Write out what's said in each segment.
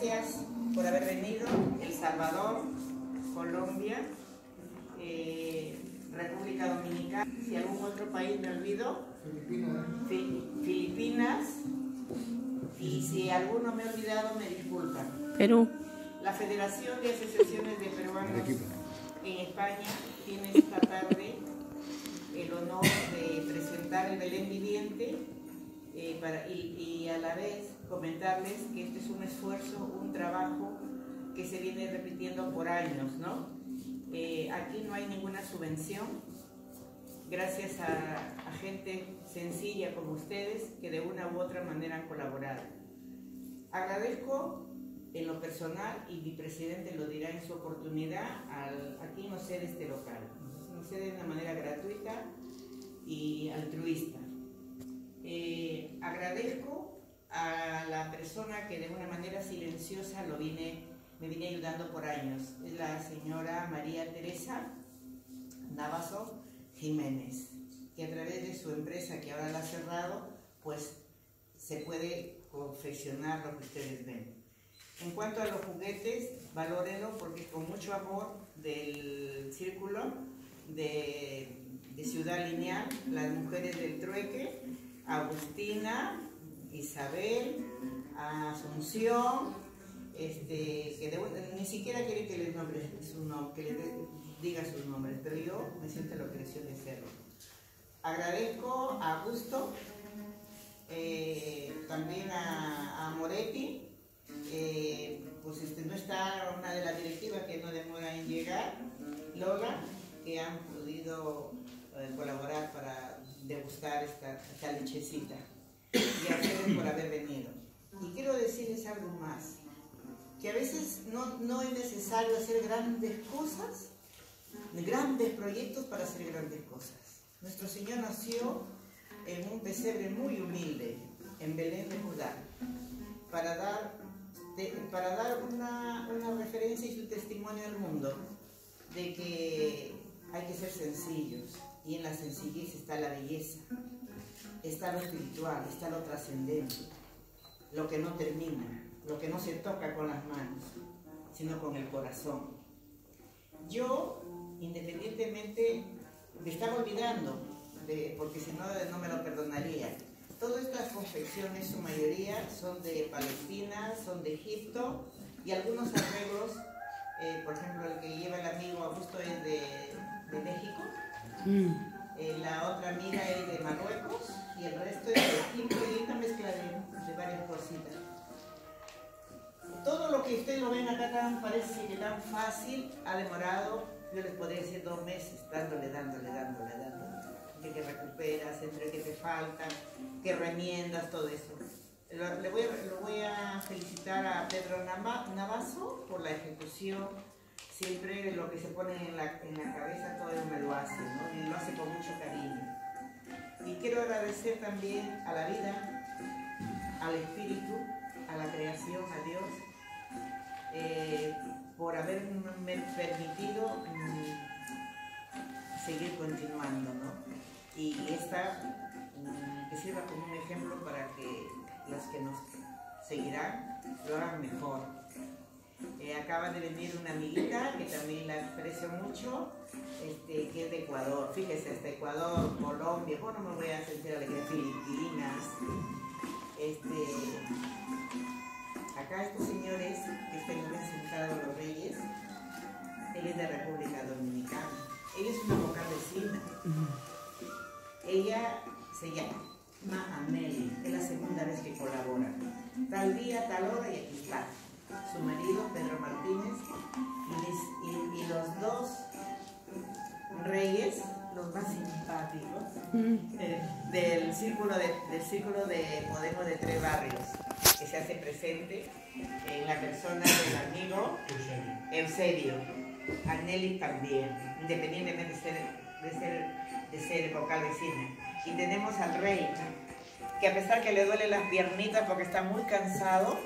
gracias por haber venido. El Salvador, Colombia, eh, República Dominicana, si algún otro país me olvido, Filipinas, y si alguno me ha olvidado me disculpan. Perú. La Federación de Asociaciones de Peruanos en España tiene esta tarde el honor de presentar el Belén Viviente eh, para, y, a la vez comentarles que este es un esfuerzo, un trabajo que se viene repitiendo por años, ¿no? Eh, aquí no hay ninguna subvención, gracias a, gente sencilla como ustedes que de una u otra manera han colaborado. Agradezco en lo personal, y mi presidente lo dirá en su oportunidad, al, aquí no ser este local. Nos cede de una manera gratuita y altruista. Eh, agradezco a la persona que de una manera silenciosa lo viene, me viene ayudando por años. Es la señora María Teresa Navazo Jiménez, que a través de su empresa que ahora la ha cerrado, pues se puede confeccionar lo que ustedes ven. En cuanto a los juguetes, valórenlo porque con mucho amor del círculo de Ciudad Lineal, las mujeres del trueque, Agustina, Isabel, Asunción, este, que ni siquiera quiere que les diga sus nombres, pero yo me siento la opresión de hacerlo. Agradezco a Augusto, eh, también a, Moretti, pues este, no está una de las directivas que no demora en llegar, Lola, que han podido eh, colaborar para degustar esta, esta lechecita. Y a ustedes por haber venido. Y quiero decirles algo más, que a veces no, no es necesario hacer grandes cosas, grandes proyectos para hacer grandes cosas. Nuestro Señor nació en un pesebre muy humilde, en Belén de Judá, para dar, para dar una, una referencia y su testimonio al mundo de que hay que ser sencillos, y en la sencillez está la belleza, está lo espiritual, está lo trascendente, lo que no termina, lo que no se toca con las manos, sino con el corazón. Yo, independientemente, me estaba olvidando, de, porque si no, no me lo perdonaría. Todas estas confecciones, su mayoría, son de Palestina, son de Egipto, y algunos arreglos, eh, por ejemplo, el que lleva el amigo Augusto es de, México, Mm. Eh, la otra amiga es de Marruecos y el resto es de una mezcla de, varias cositas. Todo lo que ustedes lo ven acá tan, parece que tan fácil, ha demorado, yo les podría decir dos meses, dándole, dándole, dándole, dándole. Que, que recuperas, entre que te faltan, que remiendas, todo eso. Le voy, voy a felicitar a Pedro Navazo por la ejecución siempre lo que se pone en la, en la cabeza todo me lo hace, ¿no? Y lo hace con mucho cariño. Y quiero agradecer también a la vida, al espíritu, a la creación, a Dios, eh, por haberme permitido mm, seguir continuando, ¿no? Y esta mm, que sirva como un ejemplo para que los que nos seguirán lo hagan mejor. Eh, acaba de venir una amiguita que también la aprecio mucho, este, que es de Ecuador. Fíjese, hasta Ecuador, Colombia, bueno, me voy a sentir alegría, Filipinas. Este, acá estos señores que están sentados los reyes, ella es de República Dominicana. Ella es una vocal vecina. Ella se llama Ameli, es la segunda vez que colabora. Tal día, tal hora y aquí está su marido Pedro Martínez y, los dos reyes, los más simpáticos, eh, del, círculo de, del círculo de Podemos de Tres Barrios, que se hace presente en la persona del amigo Eusebio, Anneli también, independientemente de ser, de ser, de ser vocal vecina. Y tenemos al rey, que a pesar que le duele las piernitas porque está muy cansado,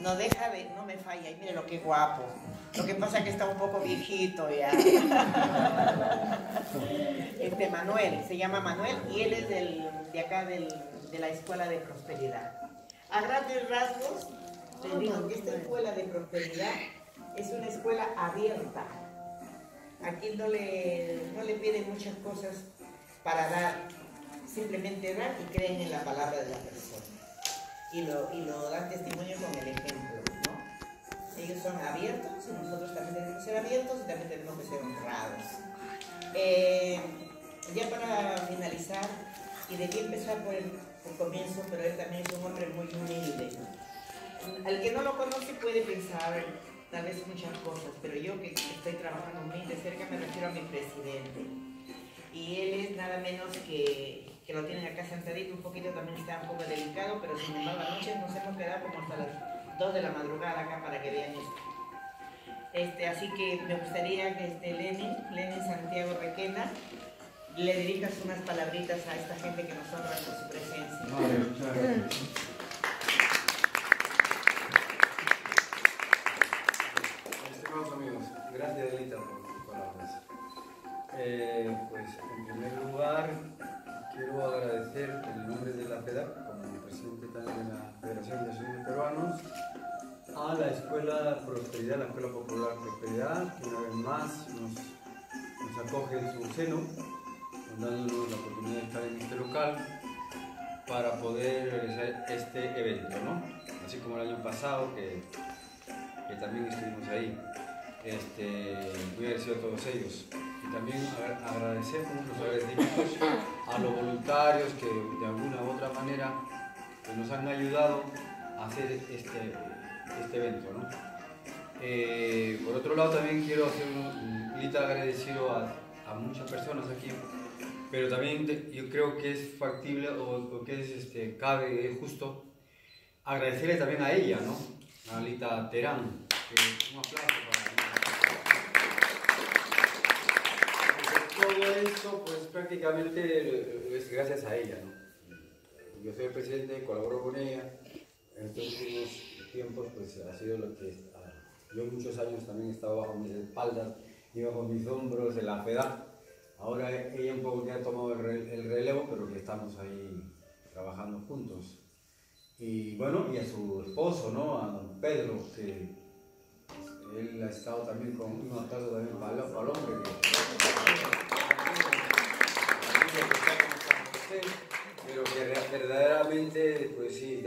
no deja de, no me falla, y mire lo que guapo. Lo que pasa es que está un poco viejito ya. Este Manuel, se llama Manuel y él es del, de acá del, de la Escuela de Prosperidad. A grandes rasgos, les digo que esta escuela de prosperidad es una escuela abierta. Aquí no le, no le piden muchas cosas para dar, simplemente dan y creen en la palabra de la persona. Y lo, y lo dan testimonio con el ejemplo, ¿no? Ellos son abiertos y nosotros también tenemos que ser abiertos y también tenemos que ser honrados. Eh, ya para finalizar, y debí empezar por el, comienzo, pero él también es un hombre muy humilde. Al que no lo conoce puede pensar tal vez muchas cosas, pero yo que estoy trabajando muy de cerca me refiero a mi presidente. Y él es nada menos que, que lo tienen acá sentadito, un poquito también está un poco delicado, pero sin embargo anoche nos hemos quedado como hasta las 2 de la madrugada acá para que vean esto. Este, así que me gustaría que este Lenin, Lenin Santiago Requena, le dirijas unas palabritas a esta gente que nos honra con su presencia. Vale, muchas gracias. Estimados amigos, gracias Elita por tus palabras. Eh, como presidente de la Federación de Estudiantes Peruanos, a la Escuela Prosperidad, la Escuela Popular Prosperidad, que una vez más nos, acoge en su seno dándonos la oportunidad de estar en este local para poder realizar este evento, ¿no? Así como el año pasado, que, que también estuvimos ahí. Este, muy agradecido a todos ellos. Y también agradecemos los agradecimientos a los voluntarios que de alguna u otra manera pues, nos han ayudado a hacer este, este evento, ¿no? Eh, por otro lado, también quiero hacer un, un agradecido a, a muchas personas aquí pero también yo creo que es factible o, que es, este, cabe, es justo agradecerle también a ella, ¿no? A Alita Terán. un aplauso para Todo esto, pues prácticamente es gracias a ella, ¿no? Yo soy el presidente, colaboro con ella. En estos últimos tiempos, pues ha sido lo que. Ah, yo muchos años también he estado bajo mis espaldas y bajo mis hombros en la FEDA Ahora ella un poco que ha tomado el, relevo, pero que estamos ahí trabajando juntos. Y bueno, y a su esposo, ¿no? A don Pedro, que él ha estado también con un aplauso también para, el hombre. Pero que verdaderamente, pues sí,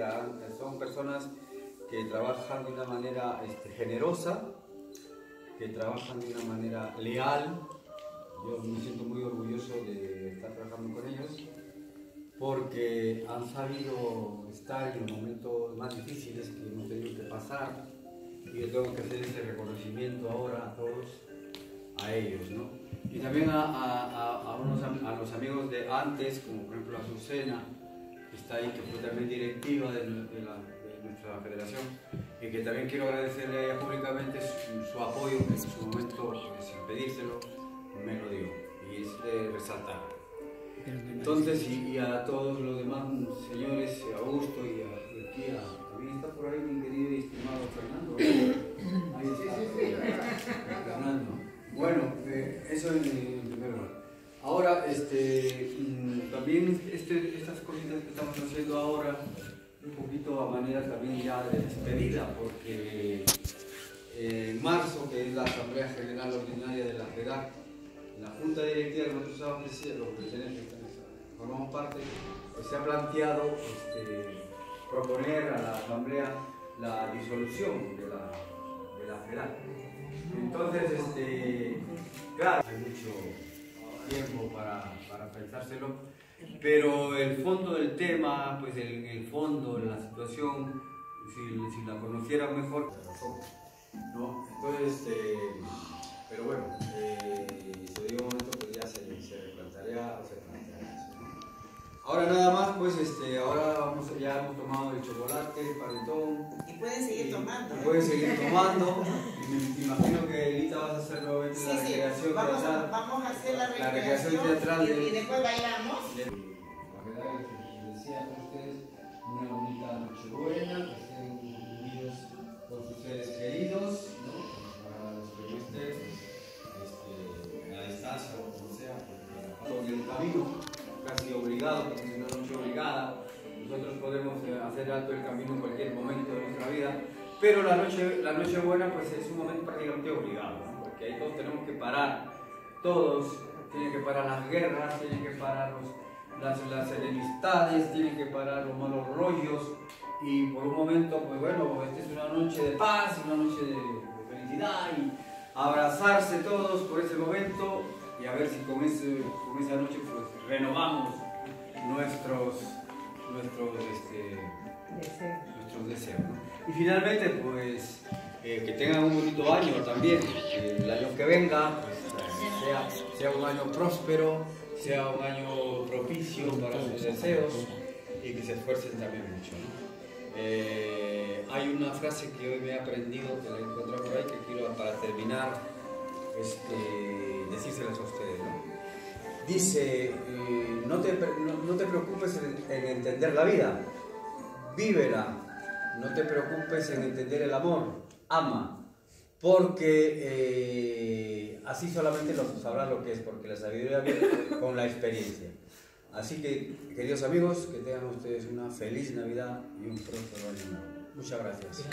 son personas que trabajan de una manera este, generosa, que trabajan de una manera leal, yo me siento muy orgulloso de estar trabajando con ellos porque han sabido estar en los momentos más difíciles que hemos tenido que pasar y yo tengo que hacer ese reconocimiento ahora a todos, a ellos, ¿no? Y también a, a, a, unos, a los amigos de antes, como por ejemplo Azucena, que está ahí, que fue también directiva de, nuestra federación, y que también quiero agradecerle públicamente su, su apoyo en su momento, pues, sin pedírselo, me lo digo, y es de resaltar. Entonces, y, a todos los demás señores, a Augusto y a, aquí a, también está por ahí mi querido y estimado Fernando. Ahí está. Fernando. Bueno, eh, eso en, primer lugar. Ahora, este, mm, también este, estas cositas que estamos haciendo ahora, un poquito a manera también ya de despedida, porque eh, en marzo, que es la Asamblea General Ordinaria de la FEDAC, la Junta Directiva que formamos parte, pues se ha planteado este, proponer a la Asamblea la disolución de la, la. Entonces, este, claro, hay mucho tiempo para, para pensárselo, pero el fondo del tema, pues el, el fondo, la situación, si, si la conociera mejor, ¿no? Entonces, este, pero bueno, eh, se dio un momento, pues ya se, se replantearía o se plantearía Ahora nada más, pues este, ahora vamos, ya hemos tomado el chocolate, el panetón. Pueden seguir tomando. Y pueden seguir tomando. me imagino que Elita vas a hacer nuevamente la recreación vamos teatral. A, vamos a hacer la recreación, la teatral. Y, y, después bailamos. De, la verdad es que les decía a ustedes una bonita noche buena, que estén unidos con sus seres queridos. o como sea, porque el camino, casi obligado, porque es una noche obligada, nosotros podemos eh, hacer alto el camino en cualquier momento de nuestra vida, pero la noche, la noche buena pues es un momento prácticamente obligado, porque ahí todos tenemos que parar, todos tienen que parar las guerras, tienen que parar las, las enemistades, tienen que parar los malos rollos. Y por un momento, pues bueno, esta es una noche de paz, una noche de, de felicidad y abrazarse todos por ese momento y a ver si con, ese, con esa noche pues renovamos nuestros, nuestros, este, nuestros deseos. Y finalmente, pues eh, que tengan un bonito año también, que el año que venga pues, sea, sea un año próspero, sea un año propicio para sus deseos y que se esfuercen también mucho. ¿no? Eh, hay una frase que hoy me he aprendido, que la he encontrado por ahí, que quiero para terminar este, decírselas a ustedes. ¿no? Dice, eh, no, te, no, te, preocupes en, en, entender la vida, vívela. No te preocupes en entender el amor, ama. Porque eh, así solamente lo sabrás lo que es, porque la sabiduría viene con la experiencia. Así que, queridos amigos, que tengan ustedes una feliz Navidad y un próspero año nuevo. Muchas gracias.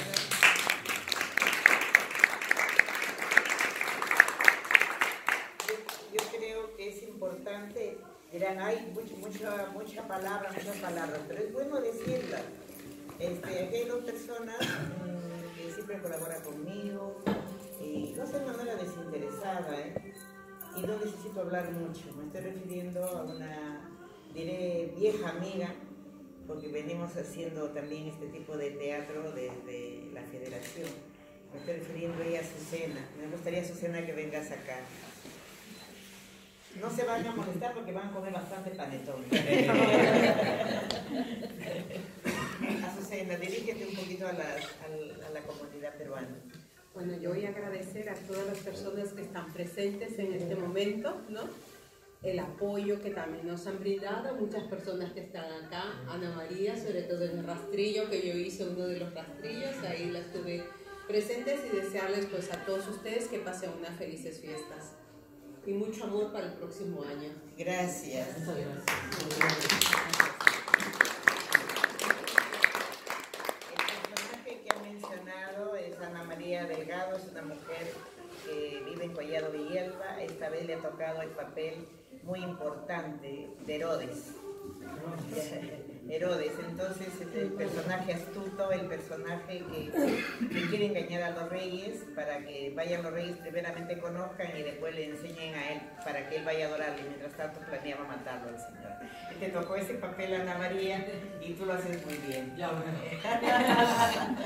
Yo, yo creo que es dirán, hay mucha, mucha, mucha palabra, muchas palabras, pero es bueno decirlas. Este, aquí hay dos personas mmm, que siempre colaboran conmigo, y no sé de manera desinteresada, ¿eh? y no necesito hablar mucho. Me estoy refiriendo a una diré vieja amiga, porque venimos haciendo también este tipo de teatro desde la federación. Me estoy refiriendo a ella a Susana. Me gustaría, Susana, que vengas acá. No se van a molestar porque van a comer bastante panetón. Azucena, dirígete un poquito a la, a la comunidad peruana. Bueno, yo voy a agradecer a todas las personas que están presentes en este momento, ¿no? el apoyo que también nos han brindado muchas personas que están acá, Ana María, sobre todo en el rastrillo, que yo hice uno de los rastrillos, ahí las tuve presentes y desearles pues a todos ustedes que pasen unas felices fiestas y mucho amor para el próximo año. Gracias. El personaje que ha mencionado es Ana María Delgado, es una mujer que vive en Collado Villalba, esta vez le ha tocado el papel muy importante de Herodes. Herodes, entonces es el personaje astuto, el personaje que, que, quiere engañar a los reyes para que vayan los reyes primeramente conozcan y después le enseñen a él para que él vaya a adorarle. Mientras tanto planeaba matarlo al Señor. Te tocó ese papel Ana María y tú lo haces muy bien. Ya, bueno.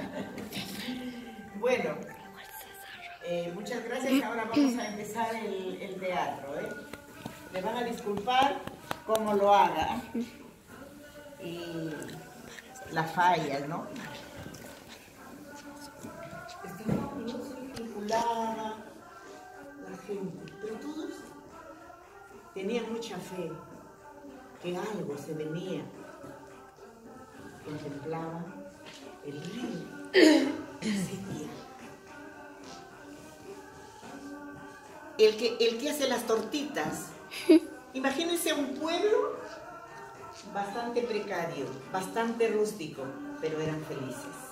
bueno, eh, muchas gracias. Ahora vamos a empezar el, el teatro. ¿eh? Le van a disculpar como lo haga y las fallas, ¿no? Estaba no se vinculada la gente, pero todos tenían mucha fe que algo se venía. Contemplaban el río ese día. El que, el que hace las tortitas Imagínense un pueblo bastante precario, bastante rústico, pero eran felices.